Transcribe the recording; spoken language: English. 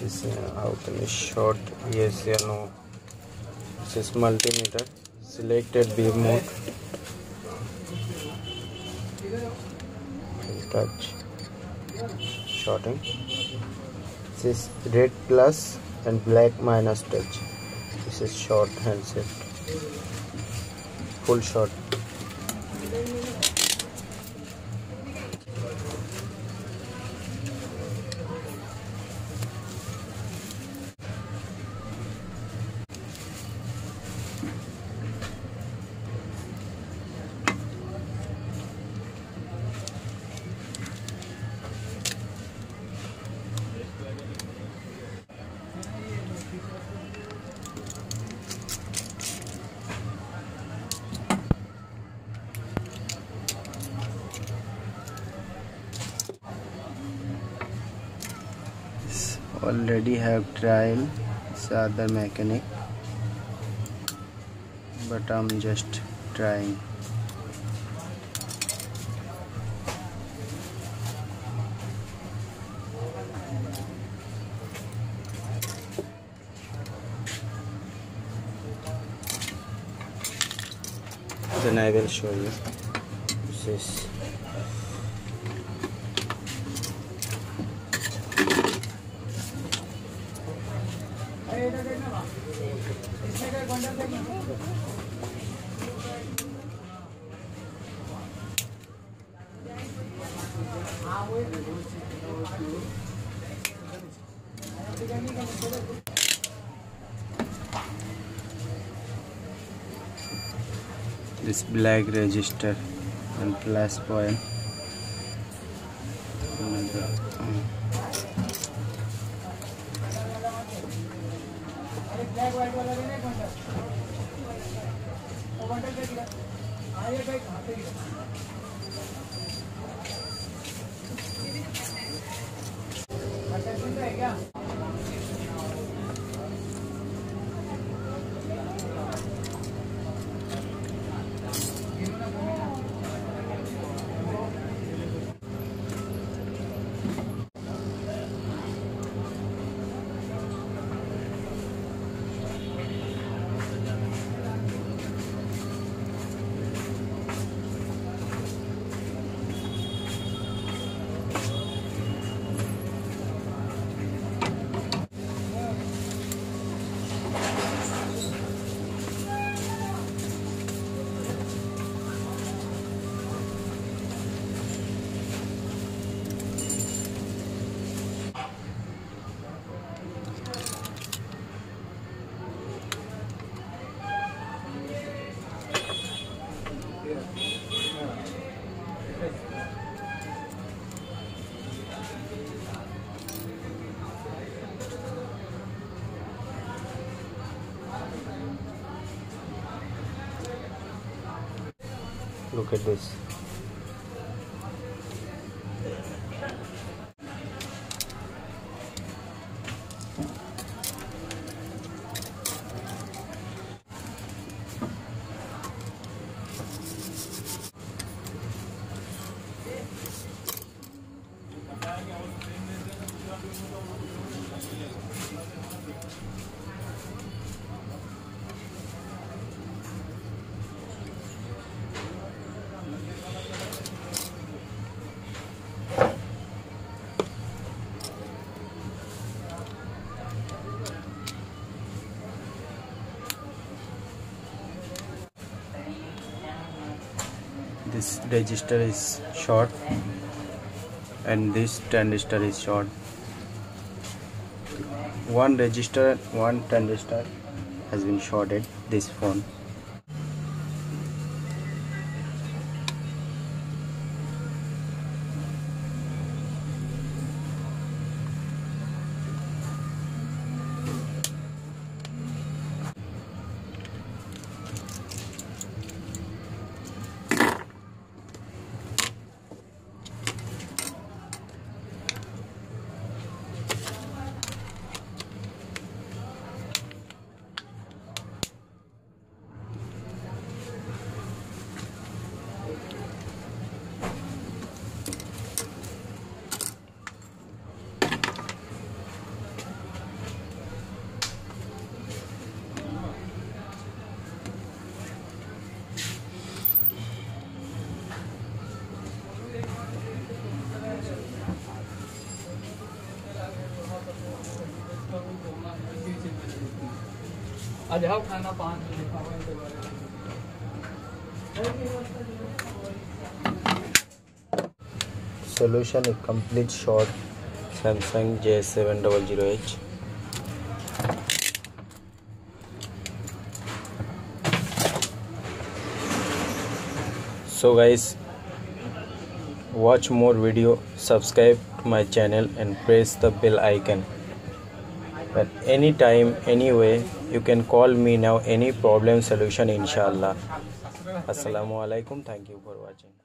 this is uh, I short yes or no this is multimeter selected beam mode touch shorting this is red plus and black minus touch this is short handset full shot already have trial this other mechanic. But I'm just trying. Then I will show you this. is this black register and plus point black white वाला एक bundle. वो bundle पे हाँ ये भाई कहाँ पे क्या? Look at this this register is short and this transistor is short. One register one transistor has been shorted this phone solution एक complete short Samsung J seven double zero H so guys watch more video subscribe my channel and press the bell icon but anytime anyway you can call me now any problem solution inshallah. Assalamu alaikum thank you for watching